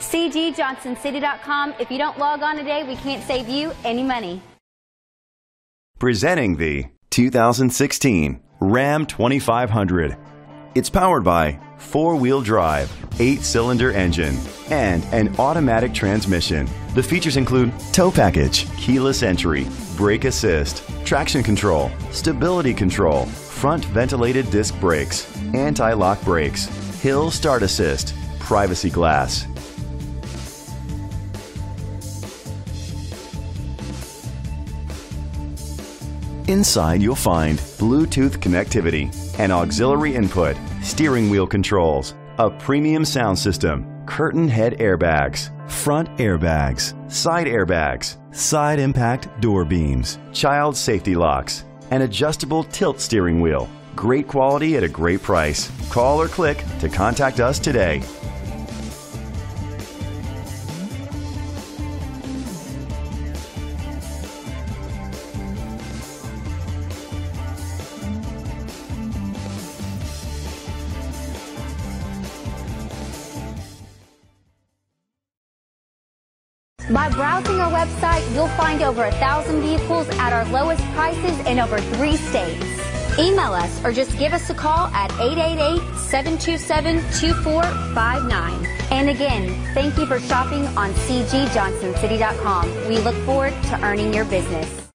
CGJohnsonCity.com. If you don't log on today, we can't save you any money. Presenting the 2016 Ram 2500. It's powered by four-wheel drive, eight-cylinder engine, and an automatic transmission. The features include tow package, keyless entry, brake assist, traction control, stability control, front ventilated disc brakes, anti-lock brakes, hill start assist, privacy glass, Inside, you'll find Bluetooth connectivity, an auxiliary input, steering wheel controls, a premium sound system, curtain head airbags, front airbags, side airbags, side impact door beams, child safety locks, an adjustable tilt steering wheel. Great quality at a great price. Call or click to contact us today. By browsing our website, you'll find over a thousand vehicles at our lowest prices in over three states. Email us or just give us a call at 888-727-2459. And again, thank you for shopping on CGJohnsonCity.com. We look forward to earning your business.